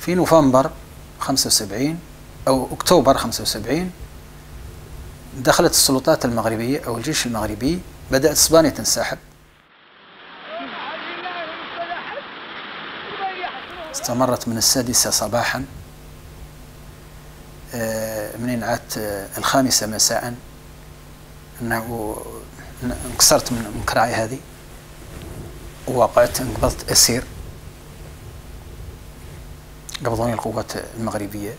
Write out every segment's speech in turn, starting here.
في نوفمبر 75 أو أكتوبر 75 دخلت السلطات المغربية أو الجيش المغربي بدأت إسبانيا تنسحب. استمرت من السادسة صباحا آه، منين عادت آه، الخامسة مساء. أنه انكسرت من كراعي هذه ووقعت انقبضت أسير. قبضوني القوات المغربية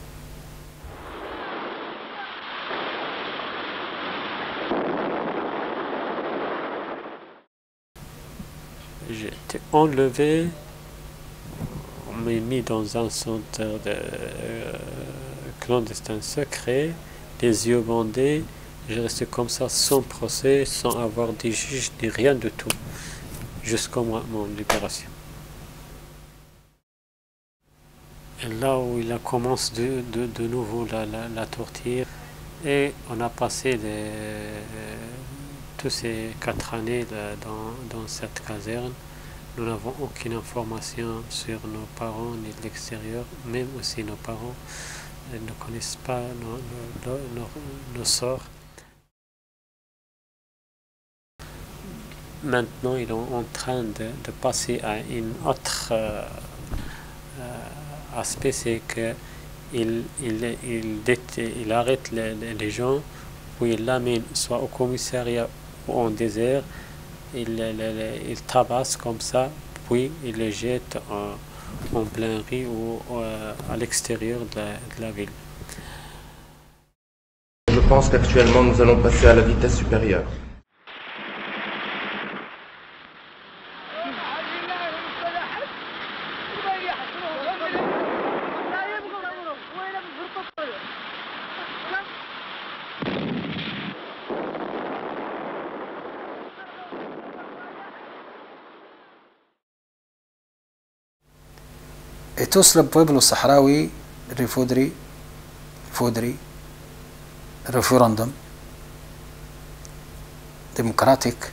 J'ai été enlevé, on m'a mis dans un centre de, euh, clandestin secret, les yeux bandés. J'ai resté comme ça sans procès, sans avoir des juges, ni rien de tout, jusqu'à mon, mon libération. Là où il a commencé de, de, de nouveau la, torture, et on a passé les, tous ces quatre années dans, cette caserne. Nous n'avons aucune information sur nos parents ni de l'extérieur, même aussi nos parents euh, ne connaissent pas nos, nos, sorts. Maintenant, ils sont en train de, passer à une autre euh, euh, aspect, c'est que il, il, il, arrête les, les- gens, puis il l'amène soit au commissariat ou en désert, il, il tabasse comme ça, puis il les jette en, en plein riz ou euh, à l'extérieur de la ville. Je pense qu'actuellement nous allons passer à la vitesse supérieure. توصل بويبلو الصحراوي ريفودري فودري ريفورندوم ديمقراطيك